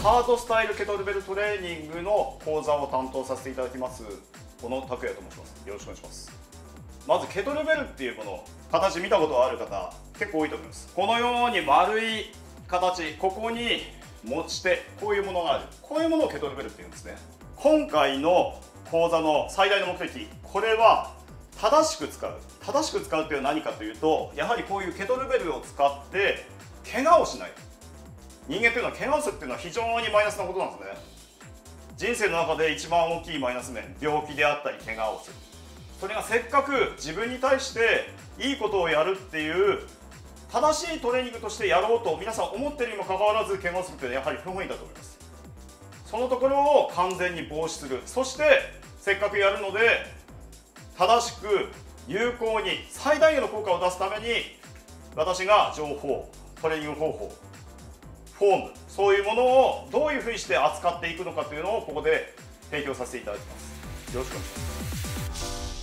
ハードスタイルケトルベルトレーニングの講座を担当させていただきます小野拓也と申します。よろしくお願いします。まずケトルベルっていうもの形見たことある方結構多いと思います。このように丸い形ここに持ち手こういうものがある。こういうものをケトルベルっていうんですね。今回の講座の最大の目的これは正しく使う。正しく使うっていうのは何かというとやはりこういうケトルベルを使って怪我をしない。人間というのは怪我をするっていうのは非常にマイナスなことなんですね。人生の中で一番大きいマイナス面病気であったり怪我をする。それがせっかく自分に対していいことをやるっていう正しいトレーニングとしてやろうと皆さん思ってるにもかかわらず怪我をするっていうのはやはり不本意だと思います。そのところを完全に防止する。そしてせっかくやるので正しく有効に最大限の効果を出すために私が情報トレーニング方法フォームそういうものをどういうふうにして扱っていくのかというのをここで提供させていただきます。よろしくお願いします。